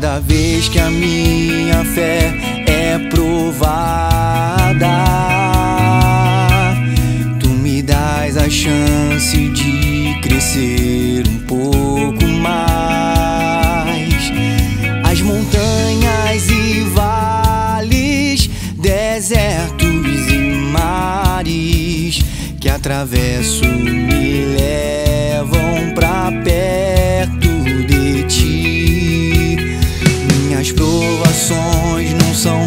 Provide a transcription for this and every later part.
Cada vez que a minha fé é provada, tu me dás a chance de crescer um pouco mais. As montanhas e vales, desertos e mares que atravesso. Minhas provações não são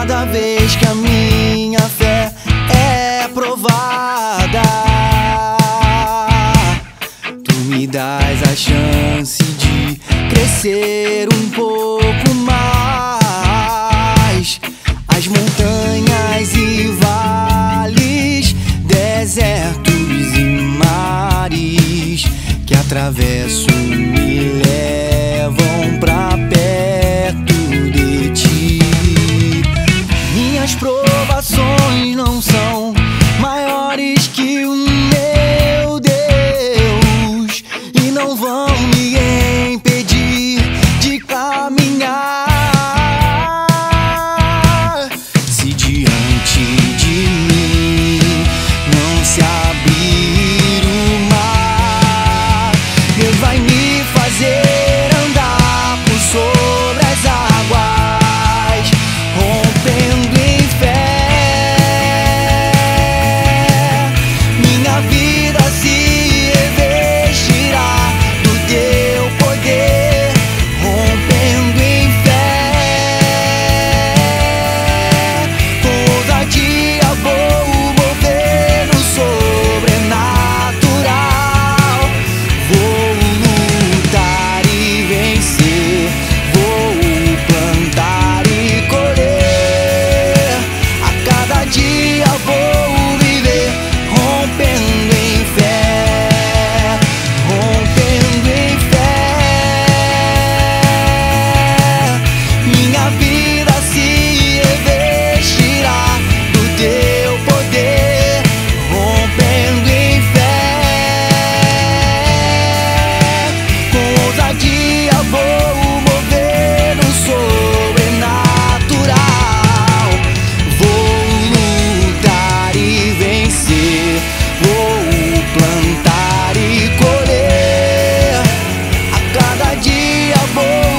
cada vez que a minha fé é provada. Tu me dás a chance de crescer um pouco mais. As montanhas e vales, desertos e mares que atravesso milhares. more